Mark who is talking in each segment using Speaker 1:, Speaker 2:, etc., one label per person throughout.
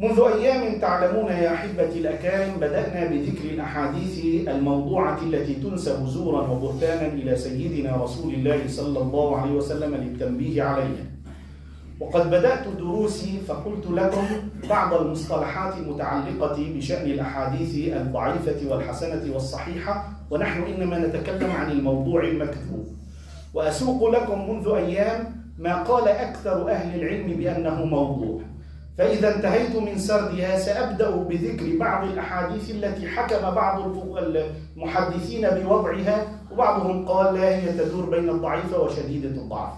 Speaker 1: منذ أيام تعلمون يا أحبتي الأكارم بدأنا بذكر الأحاديث الموضوعة التي تنسب زورا وبهتانا إلى سيدنا رسول الله صلى الله عليه وسلم للتنبيه عليها وقد بدأت دروسي فقلت لكم بعض المصطلحات المتعلقة بشأن الأحاديث الضعيفة والحسنة والصحيحة ونحن إنما نتكلم عن الموضوع المكذوب وأسوق لكم منذ أيام ما قال أكثر أهل العلم بأنه موضوع. فإذا انتهيت من سردها سأبدأ بذكر بعض الأحاديث التي حكم بعض المحدثين بوضعها وبعضهم قال لا هي تدور بين الضعيفة وشديدة الضعف.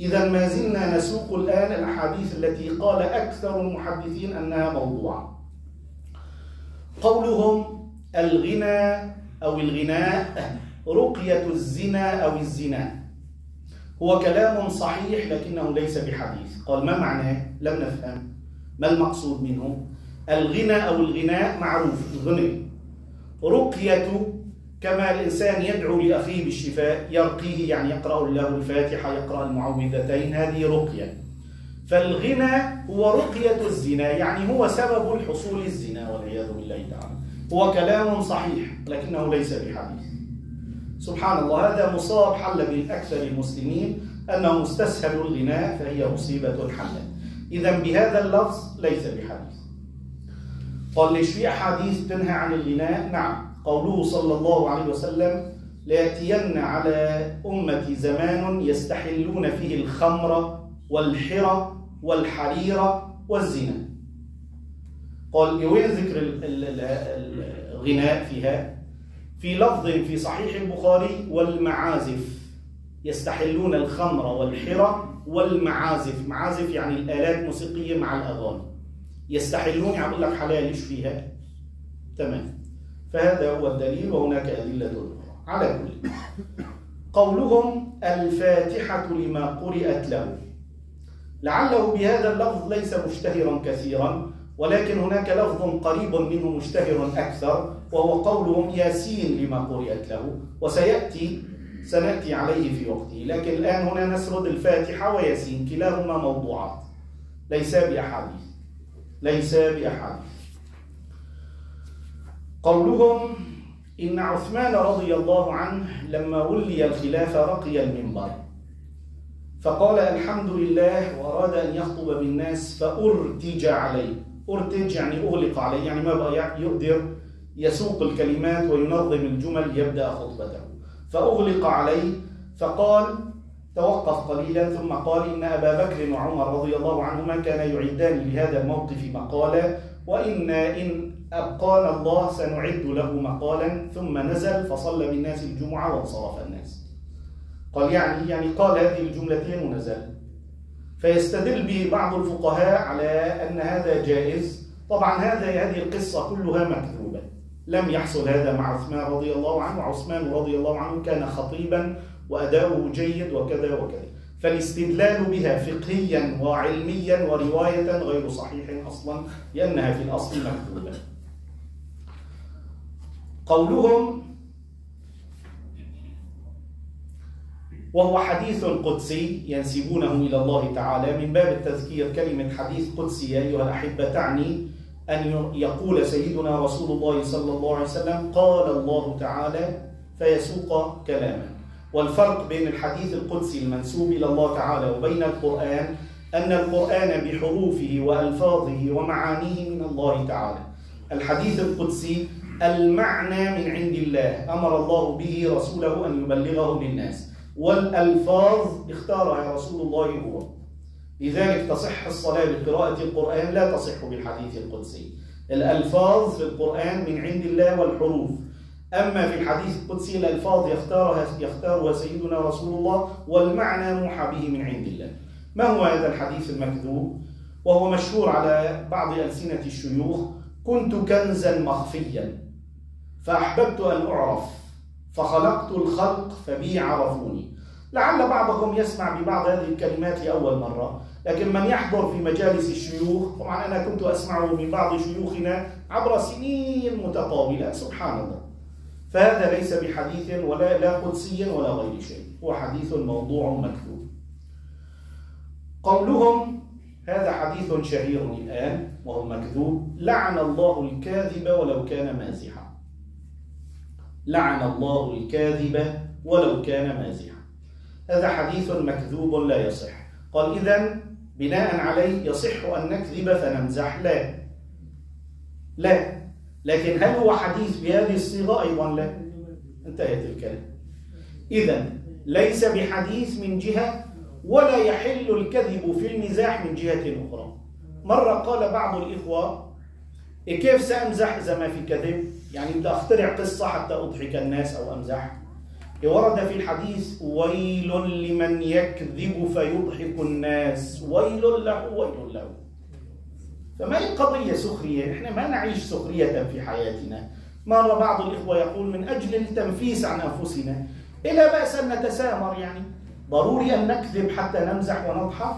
Speaker 1: إذا ما زلنا نسوق الآن الأحاديث التي قال أكثر المحدثين أنها موضوعة قولهم الغنى أو الغناء رقية الزنا أو الزنا. هو كلام صحيح لكنه ليس بحديث. قال ما معناه لم نفهم. ما المقصود منه الغنى أو الغناء معروف الغنى. رقية كما الإنسان يدعو لأخيه بالشفاء يرقيه يعني يقرأ له الفاتحة يقرأ المعوذتين هذه رقية. فالغنى هو رقية الزنا يعني هو سبب الحصول الزنا والعياذ بالله تعالى. هو كلام صحيح لكنه ليس بحديث. سبحان الله هذا مصاب حل بالأكثر المسلمين أنه مستسهل الغناء فهي مصيبة حلت. إذا بهذا اللفظ ليس بحديث. قال ليش في أحاديث تنهى عن الغناء؟ نعم. قوله صلى الله عليه وسلم ليأتين على أمة زمان يستحلون فيه الخمر والحرى والحرير والزنا. قال وين ذكر الغناء فيها؟ في لفظ في صحيح البخاري والمعازف. يستحلون الخمر والحرى والمعازف. معازف يعني الآلات الموسيقية مع الأغاني. يستحلون يقول لك حلال إيش فيها؟ تمام. فهذا هو الدليل وهناك أدلة أخرى. على كل قولهم الفاتحة لما قرئت له. لعله بهذا اللفظ ليس مشتهرا كثيرا ولكن هناك لفظ قريب منه مشتهر أكثر وهو قولهم ياسين لما قرئت له. وسيأتي سنأتي عليه في وقته. لكن الآن هنا نسرد الفاتحة وياسين. كلاهما موضوعات. ليس بأحاديث. ليس بأحاديث. قولهم إن عثمان رضي الله عنه لما ولي الخلافة رقي المنبر. فقال الحمد لله وأراد أن يخطب بالناس فأرتج عليه. أرتج يعني أغلق عليه. يعني ما بقى يقدر يسوق الكلمات وينظم الجمل يبدأ خطبته. فأغلق عليه فقال توقف قليلا ثم قال إن أبا بكر وعمر رضي الله عنهما كان يعدان لهذا الموقف مقالا وإن إن أبقانا الله سنعد له مقالا ثم نزل فصلى بالناس الجمعة وانصرف الناس. قال يعني يعني قال هذه الجملتين ونزل فيستدل به بعض الفقهاء على أن هذا جائز. طبعا هذا هذه القصة كلها مكذوبة. لم يحصل هذا مع عثمان رضي الله عنه. وعثمان رضي الله عنه كان خطيبا وأداؤه جيد وكذا وكذا. فالاستدلال بها فقهيا وعلميا ورواية غير صحيح أصلا لأنها في الأصل مكتوبة قولهم وهو حديث قدسي ينسبونه إلى الله تعالى من باب التذكير كلمة حديث قدسي أيها الأحبة تعني أن يقول سيدنا رسول الله صلى الله عليه وسلم قال الله تعالى فيسوق كلاما. والفرق بين الحديث القدسي المنسوب إلى الله تعالى وبين القرآن أن القرآن بحروفه وألفاظه ومعانيه من الله تعالى. الحديث القدسي المعنى من عند الله أمر الله به رسوله أن يبلغه للناس والألفاظ اختارها رسول الله هو. لذلك تصح الصلاة بقراءة القرآن لا تصح بالحديث القدسي. الألفاظ في القرآن من عند الله والحروف. أما في الحديث القدسي الألفاظ يختارها يختارها سيدنا رسول الله والمعنى موحى به من عند الله. ما هو هذا الحديث المكذوب؟ وهو مشهور على بعض ألسنة الشيوخ كنت كنزا مخفيا فأحببت أن أعرف فخلقت الخلق فبي عرفوني. لعل بعضكم يسمع ببعض هذه الكلمات لأول مرة. لكن من يحضر في مجالس الشيوخ طبعا أنا كنت أسمعه من بعض شيوخنا عبر سنين متطاولة سبحان الله. فهذا ليس بحديث ولا لا قدسي ولا غير شيء. هو حديث موضوع مكتوب قولهم هذا حديث شهير الآن وهو مكذوب. لعن الله الكاذب ولو كان مازحا. لعن الله الكاذب ولو كان مازحا. هذا حديث مكذوب لا يصح. قال إذا بناء عليه يصح أن نكذب فنمزح. لا. لا. لكن هل هو حديث بهذه الصيغة؟ أيضا لا. انتهت الكلام. إذا ليس بحديث من جهة ولا يحل الكذب في المزاح من جهة أخرى. مرة قال بعض الإخوة إيه كيف سأمزح إذا ما في كذب؟ يعني بدي أخترع قصة حتى أضحك الناس أو أمزح. ورد في الحديث ويل لمن يكذب فيضحك الناس. ويل له ويل له. فما هي قضية سخرية؟ إحنا ما نعيش سخرية في حياتنا. مرة بعض الإخوة يقول من أجل التنفيس عن أنفسنا. إلا بأس أن نتسامر يعني. ضروري أن نكذب حتى نمزح ونضحك؟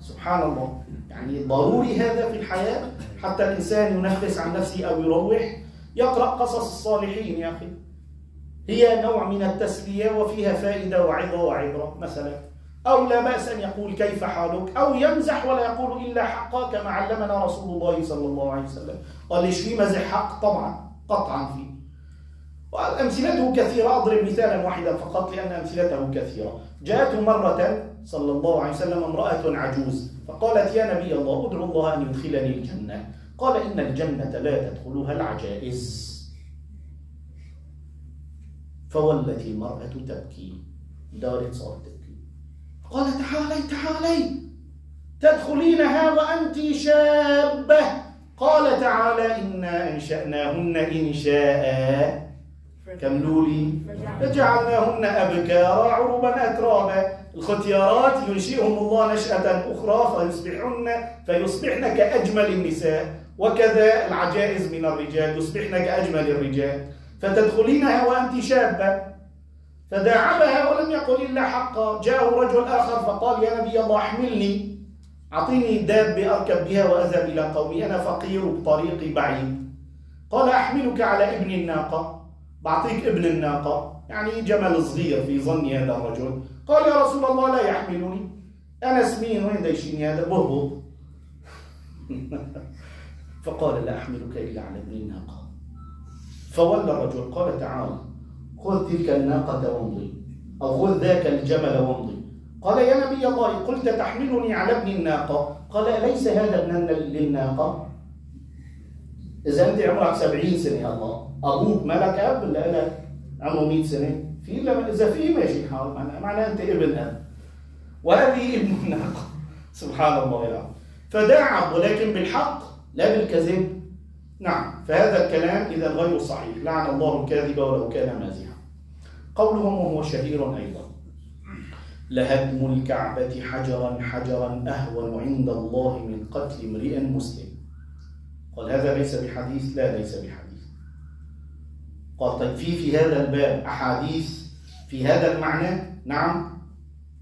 Speaker 1: سبحان الله يعني ضروري هذا في الحياة؟ حتى الإنسان ينفس عن نفسه أو يروح؟ يقرأ قصص الصالحين يا أخي. هي نوع من التسلية وفيها فائدة وعظة وعبرة مثلا. أو لا بأس أن يقول كيف حالك؟ أو يمزح ولا يقول إلا حقا كما علمنا رسول الله صلى الله عليه وسلم. قال ليش في مزح حق؟ طبعا قطعا فيه وأمثلته كثيرة أضرب مثالا واحدا فقط لأن أمثلته كثيرة. جاءته مرة صلى الله عليه وسلم امرأة عجوز فقالت يا نبي الله أدعو الله أن يدخلني الجنة. قال إن الجنة لا تدخلها العجائز. فولت المرأة تبكي دارت صارت تبكي. قال تعالي تعالي. تدخلينها وأنت شابة. قال تعالى إنا أنشأناهن إنشاء كملوا لي فجعلناهن أبكارا عربا أترابا الختيارات ينشئهم الله نشأة أخرى فيصبحن فيصبحن كأجمل النساء. وكذا العجائز من الرجال يصبحن كأجمل الرجال. فتدخلينها وأنت شابة. فداعبها ولم يقل إلا حقا. جاءه رجل آخر فقال يا نبي الله احملني. أعطيني دابة أركب بها وأذهب إلى قومي. أنا فقير بطريقي بعيد. قال أحملك على ابن الناقة. بعطيك ابن الناقة. يعني جمل صغير في ظن هذا الرجل. قال يا رسول الله لا يحملني. أنا سمين. وين دايشيني هذا؟ بهبط فقال لا أحملك إلا على ابن الناقة. فولى الرجل قال تعال خذ تلك الناقة وامضي أو خذ ذاك الجمل وامضي. قال يا نبي الله قلت تحملني على ابن الناقة؟ قال أليس هذا ابنا للناقة؟ إذا أنت عمرك سبعين سنة يا الله. أبوك ملك أب ولا لك عمره 100 سنة. في إذا في ماشي الحال معناه معناه أنت ابن أب. وهذه ابن الناقة. سبحان الله العظيم. فداعب ولكن بالحق لا بالكذب. نعم. فهذا الكلام إذا غير صحيح. لعن الله الكاذب ولو كان مازحا. قولهم وهو شهير أيضا. لهدم الكعبة حجرا حجرا أهون عند الله من قتل امرئ مسلم. قال هذا ليس بحديث لا ليس بحديث. قال طيب في في هذا الباب أحاديث؟ في هذا المعنى؟ نعم.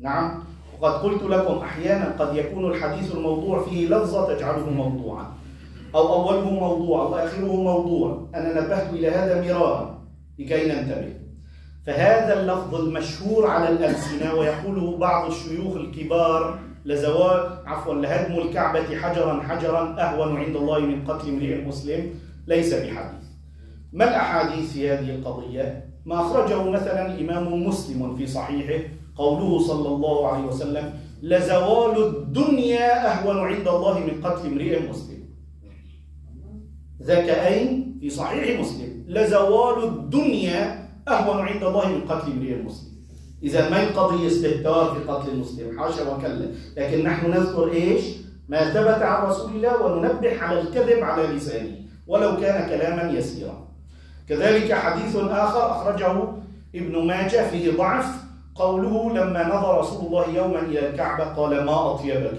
Speaker 1: نعم. وقد قلت لكم أحيانا قد يكون الحديث الموضوع فيه لفظة تجعله موضوعا. أو أوله موضوع أو آخره موضوع. أنا نبهت إلى هذا مرارا لكي ننتبه. فهذا اللفظ المشهور على الألسنة ويقوله بعض الشيوخ الكبار لزوال عفوا لهدم الكعبة حجرا حجرا أهون عند الله من قتل امرئ مسلم. ليس بحديث. ما الأحاديث في هذه القضية؟ ما أخرجه مثلا الإمام مسلم في صحيحه قوله صلى الله عليه وسلم لزوال الدنيا أهون عند الله من قتل امرئ مسلم. ذاك أين في صحيح مسلم. لزوال الدنيا أهون عند الله من قتل امرئ مسلم. إذا ما القضية استهتار في قتل المسلم؟ حاشا وكلا. لكن نحن نذكر إيش؟ ما ثبت عن رسول الله وننبه على الكذب على لسانه. ولو كان كلاما يسيرا. كذلك حديث آخر أخرجه ابن ماجه فيه ضعف. قوله لما نظر رسول الله يوما إلى الكعبة قال ما أطيبك؟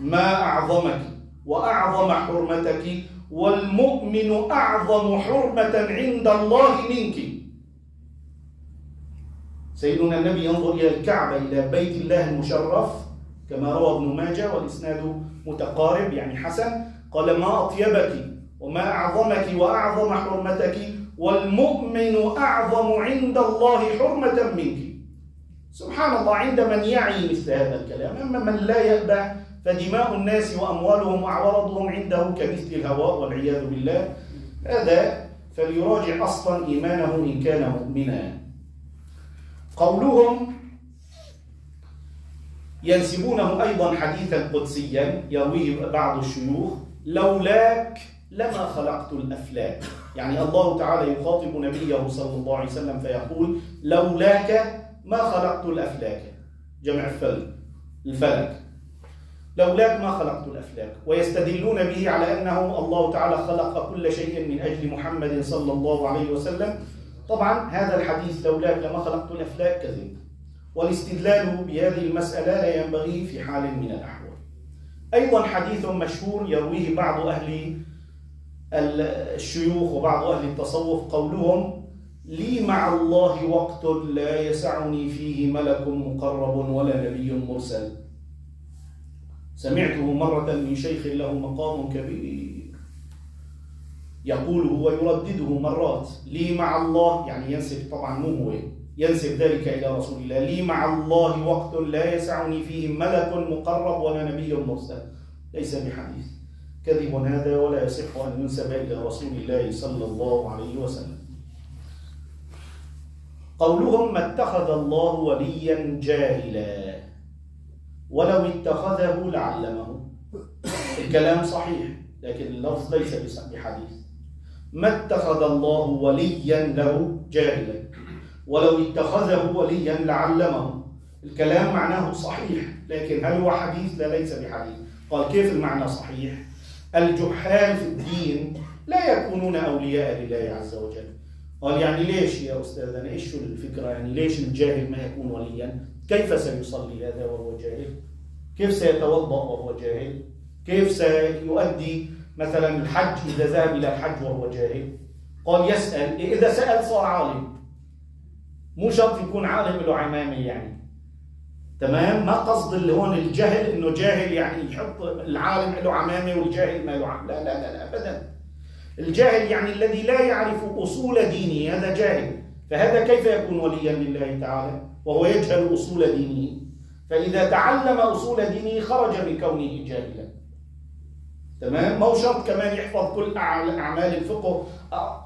Speaker 1: ما أعظمك؟ وأعظم حرمتك؟ والمؤمن أعظم حرمة عند الله منك. سيدنا النبي ينظر إلى الكعبة إلى بيت الله المشرف كما روى ابن ماجه والإسناد متقارب يعني حسن. قال ما أطيبك وما أعظمك وأعظم حرمتك والمؤمن أعظم عند الله حرمة منك. سبحان الله عند من يعي مثل هذا الكلام أما من لا يأبى فدماء الناس وأموالهم وأعراضهم عنده كمثل الهواء والعياذ بالله. هذا فليراجع أصلا إيمانه إن كان مؤمنا. قولهم ينسبونه أيضا حديثا قدسيا يرويه بعض الشيوخ. لولاك لما خلقت الأفلاك. يعني الله تعالى يخاطب نبيه صلى الله عليه وسلم فيقول لولاك ما خلقت الأفلاك. جمع الفلك الفلك. لولاك ما خلقت الأفلاك ويستدلون به على أنه الله تعالى خلق كل شيء من أجل محمد صلى الله عليه وسلم. طبعا هذا الحديث لولاك لما خلقت الأفلاك كذب والاستدلال بهذه المسألة لا ينبغي في حال من الأحوال. أيضا حديث مشهور يرويه بعض أهل الشيوخ وبعض أهل التصوف قولهم لي مع الله وقت لا يسعني فيه ملك مقرب ولا نبي مرسل. سمعته مرة من شيخ له مقام كبير. يقوله ويردده مرات لي مع الله؟ يعني ينسب طبعا مو هو ينسب ذلك إلى رسول الله. لي مع الله وقت لا يسعني فيه ملك مقرب ولا نبي مرسل. ليس بحديث كذب هذا ولا يصح أن ينسب إلى رسول الله صلى الله عليه وسلم. قولهم ما اتخذ الله وليا جاهلا. ولو اتخذه لعلمه. الكلام صحيح لكن اللفظ ليس بحديث. ما اتخذ الله وليا له؟ جاهلا. ولو اتخذه وليا لعلمه. الكلام معناه صحيح لكن هل هو حديث؟ لا ليس بحديث. قال كيف المعنى صحيح؟ الجحال في الدين لا يكونون أولياء لله عز وجل. قال يعني ليش يا أستاذ؟ إيش الفكرة؟ يعني ليش الجاهل ما يكون وليا؟ كيف سيصلي هذا وهو جاهل؟ كيف سيتوضأ وهو جاهل؟ كيف سيؤدي مثلا الحج إذا ذهب إلى الحج وهو جاهل؟ قال يسأل إذا سأل صار عالم. مو شرط يكون عالم له عمامة يعني. تمام؟ ما قصد اللي هون الجهل إنه جاهل يعني يحط العالم له عمامه والجاهل ما له عمامه لا لا لا, لا ابدا. الجاهل يعني الذي لا يعرف أصول دينه هذا جاهل. فهذا كيف يكون وليا لله تعالى؟ وهو يجهل أصول دينه. فإذا تعلم أصول دينه خرج من كونه جاهلا. تمام؟ ما هو شرط كمان يحفظ كل اعمال الفقه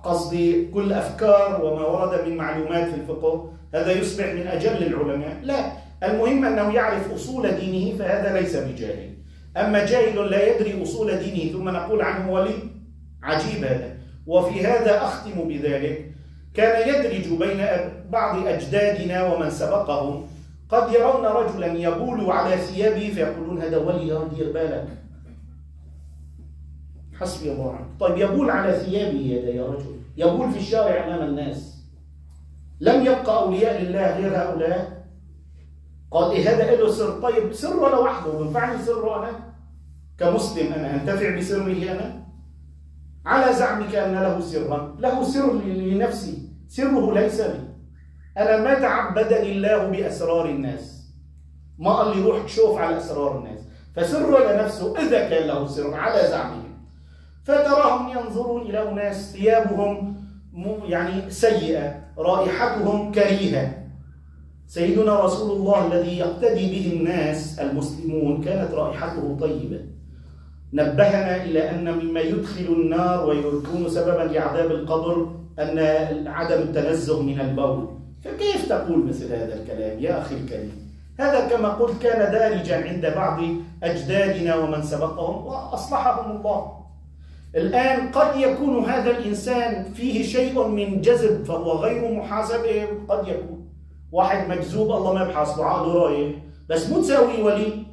Speaker 1: قصدي كل أفكار وما ورد من معلومات في الفقه. هذا يصبح من أجل العلماء. لا. المهم أنه يعرف أصول دينه فهذا ليس بجاهل. أما جاهل لا يدري أصول دينه ثم نقول عنه ولي عجيب هذا. وفي هذا أختم بذلك. كان يدرج بين بعض أجدادنا ومن سبقهم. قد يرون رجلا يبول على ثيابه فيقولون هذا ولي دير بالك حسبي الله عنك طيب يبول على ثيابه هذا يا رجل. يبول في الشارع أمام الناس. لم يبقى أولياء لله غير هؤلاء؟ قال إيه هذا؟ له سر. طيب سره لوحده ينفعني سره أنا؟ كمسلم أنا أنتفع بسره أنا؟ على زعمك أن له سرا. له سر لنفسي. سره ليس لي أنا ما تعبدني الله بأسرار الناس؟ ما قال لي روح شوف على أسرار الناس. فسره لنفسه إذا كان له سر على زعمه فتراهم ينظرون إلى أناس ثيابهم يعني سيئة رائحتهم كريهة. سيدنا رسول الله الذي يقتدي به الناس المسلمون كانت رائحته طيبة. نبهنا إلى أن مما يدخل النار ويكون سببا لعذاب القبر أن عدم التنزه من البول. فكيف تقول مثل هذا الكلام يا أخي الكريم؟ هذا كما قلت كان دارجا عند بعض أجدادنا ومن سبقهم وأصلحهم الله. الآن قد يكون هذا الإنسان فيه شيء من جذب فهو غير محاسب قد يكون. واحد مجذوب الله ما بحاسبه عقله رايح بس مو تساوي ولي.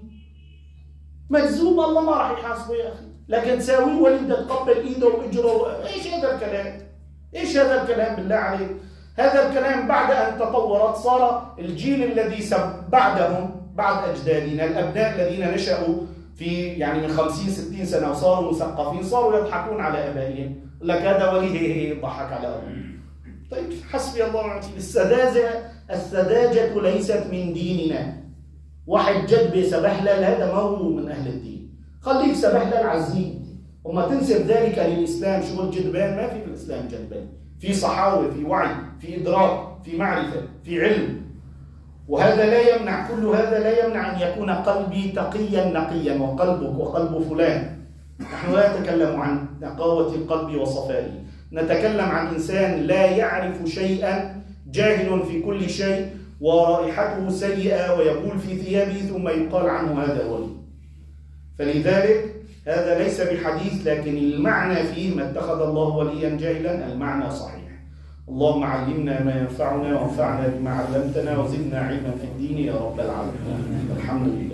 Speaker 1: مجذوب الله ما راح يحاسبه يا أخي. لكن تساوي ولي بدك تقبل إيده وإجره إيش هذا الكلام؟ إيش هذا الكلام بالله عليك؟ هذا الكلام بعد أن تطورت صار الجيل الذي سب بعدهم بعد أجدادنا الأبناء الذين نشأوا في يعني من 50 60 سنة وصاروا مثقفين صاروا يضحكون على آبائهم. لك هذا ولي هي هي يضحك على أبوه. طيب حسبي الله ونعم السذاجة السذاجة ليست من ديننا. واحد جد بسبهلل هذا ما هو من أهل الدين. خليك سبهلل عزيز. وما تنسب ذلك للإسلام شو الجدبان ما في في الإسلام جدبان. في صحاوة في وعي في إدراك في معرفة في علم. وهذا لا يمنع كل هذا لا يمنع أن يكون قلبي تقيا نقيا وقلبك وقلب فلان. نحن لا نتكلم عن نقاوة القلب وصفائه. نتكلم عن إنسان لا يعرف شيئا جاهل في كل شيء ورائحته سيئة ويقول في ثيابه ثم يقال عنه هذا ولي. فلذلك هذا ليس بحديث لكن المعنى فيه ما اتخذ الله وليا جاهلا المعنى صحيح. اللهم علمنا ما ينفعنا وانفعنا بما علمتنا وزدنا علما في الدين يا رب العالمين. الحمد لله.